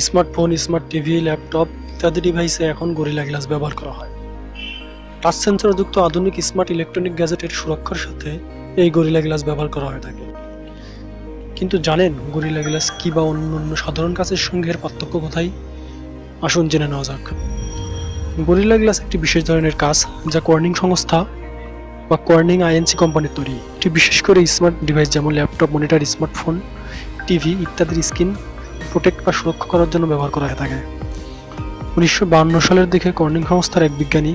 Smartphone, smart TV, laptop ইত্যাদি ডিভাইসে এখন গরিলা গ্লাস ব্যবহার করা হয়। টাচ সেন্সরযুক্ত আধুনিক স্মার্ট ইলেকট্রনিক গ্যাজেটের সুরক্ষার সাথে এই গরিলা গ্লাস ব্যবহার করা হয়ে থাকে। কিন্তু জানেন গরিলা গ্লাস কি বা অন্য অন্য সাধারণ কাচের সঙ্গে এর পার্থক্য কোথায়? আসুন জেনে নেওয়া যাক। গরিলা গ্লাস একটি বিশেষ ধরনের কাজ যা কর্নিং সংস্থা বা কর্নিং আইএনসি কোম্পানির তৈরি। এটি বিশেষ করে স্মার্ট ডিভাইস যেমন ল্যাপটপ মনিটর স্মার্টফোন টিভি ইত্যাদির স্ক্রিন প্রোটেক্ট বা সুরক্ষা করার জন্য ব্যবহার করা হয়ে থাকে। উনিশশো সালের দিকে কর্নিং সংস্থার এক বিজ্ঞানী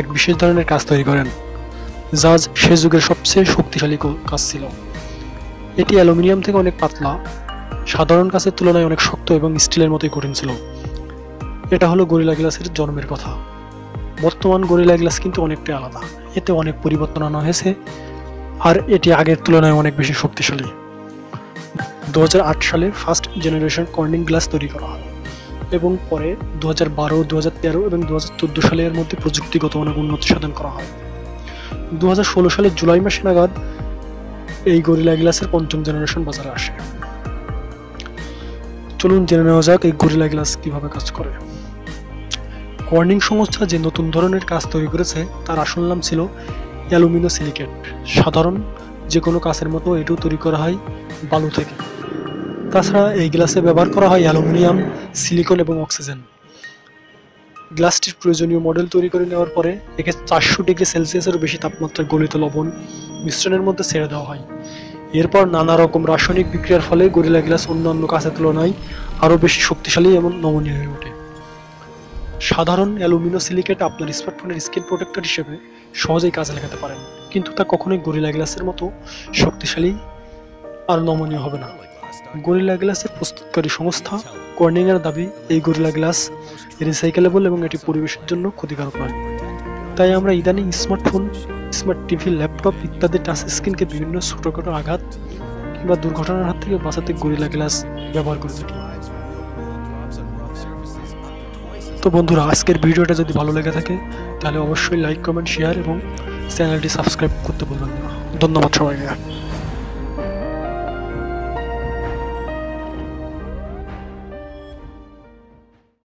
এক বিশেষ ধরনের কাজ তৈরি করেন, যা সে যুগের সবচেয়ে শক্তিশালী কাজ ছিল। এটি অ্যালুমিনিয়াম থেকে অনেক পাতলা, সাধারণ কাছের তুলনায় অনেক শক্ত এবং স্টিলের মতোই কঠিন ছিল। এটা হলো গরিলা গ্লাসের জন্মের কথা। বর্তমান গরিলা গ্লাস কিন্তু অনেকটাই আলাদা। এতে অনেক পরিবর্তন আনা হয়েছে, আর এটি আগের তুলনায় অনেক বেশি শক্তিশালী। দুহাজার আট সালে ফার্স্ট জেনারেশন কর্নিং গ্লাস তৈরি করা হয় এবং পরে দু হাজার বারো, দু হাজার তেরো এবং দু হাজার চোদ্দ সালের মধ্যে প্রযুক্তিগত অনেক উন্নতি সাধন করা হয়। দু হাজার ষোলো সালের জুলাই মাসে নাগাদ এই গরিলা গ্লাসের পঞ্চম জেনারেশন বাজারে আসে। চলুন জেনে নেওয়া যাক এই গরিলা গ্লাস কীভাবে কাজ করে। কর্নিং সংস্থা যে নতুন ধরনের কাজ তৈরি করেছে, তার আসল নাম ছিল অ্যালুমিনো সিলিকেট। সাধারণ যে কোনো কাছের মতো এটিও তৈরি করা হয় বালু থেকে। তাছাড়া এই গ্লাসে ব্যবহার করা হয় অ্যালুমিনিয়াম, সিলিকন এবং অক্সিজেন। গ্লাসটির প্রয়োজনীয় মডেল তৈরি করে নেওয়ার পরে একে চারশো ডিগ্রি সেলসিয়াসেরও বেশি তাপমাত্রায় গলিত লবণ মিশ্রণের মধ্যে ছেড়ে দেওয়া হয়। এরপর নানা রকম রাসায়নিক বিক্রিয়ার ফলে গরিলা গ্লাস অন্যান্য কাঁচের তুলনায় আরও বেশি শক্তিশালী এবং নমনীয় হয়ে ওঠে। সাধারণ অ্যালুমিনো সিলিকেট আপনার স্মার্টফোনের স্ক্রিন প্রোটেক্টর হিসেবে সহজেই কাজে লাগাতে পারেন। কিন্তু তা কখনোই গরিলা গ্লাসের মতো শক্তিশালী আর নমনীয় হবে না। গরিলা গ্লাসের প্রস্তুতকারী সংস্থা কর্নিং এর দাবি, এই গরিলা গ্লাস রিসাইকেলেবল এবং এটি পরিবেশের জন্য ক্ষতিকারক নয়। তাই আমরা ইদানিং স্মার্টফোন, স্মার্ট টিভি, ল্যাপটপ ইত্যাদি টাচ স্ক্রিনকে বিভিন্ন ছোটখাটো আঘাত কিংবা দুর্ঘটনার হাত থেকে বাঁচাতে গরিলা গ্লাস ব্যবহার করে থাকি। তো বন্ধুরা, আজকের ভিডিওটা যদি ভালো লেগে থাকে, তাহলে অবশ্যই লাইক কমেন্ট শেয়ার এবং চ্যানেলটি সাবস্ক্রাইব করতে বলবেন না। ধন্যবাদ সবাইকে।